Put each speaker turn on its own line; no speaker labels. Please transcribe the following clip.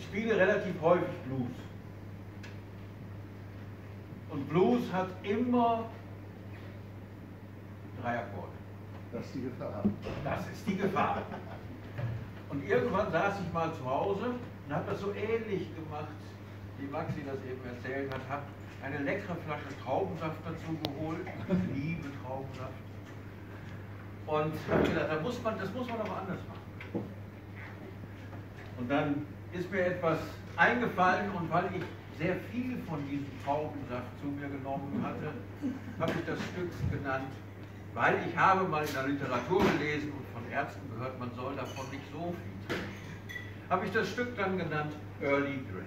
Ich spiele relativ häufig Blues. Und Blues hat immer drei Akkorde.
Das ist die Gefahr.
Das ist die Gefahr. Und irgendwann saß ich mal zu Hause und habe das so ähnlich gemacht, wie Maxi das eben erzählt hat. Habe eine leckere Flasche Traubensaft dazu geholt. Ich liebe Traubensaft. Und habe gedacht, da muss man, das muss man aber anders machen. Und dann ist mir etwas eingefallen und weil ich sehr viel von diesem Traubensaft zu mir genommen hatte, habe ich das Stück genannt, weil ich habe mal in der Literatur gelesen und von Ärzten gehört, man soll davon nicht so viel trinken, habe ich das Stück dann genannt Early Grave.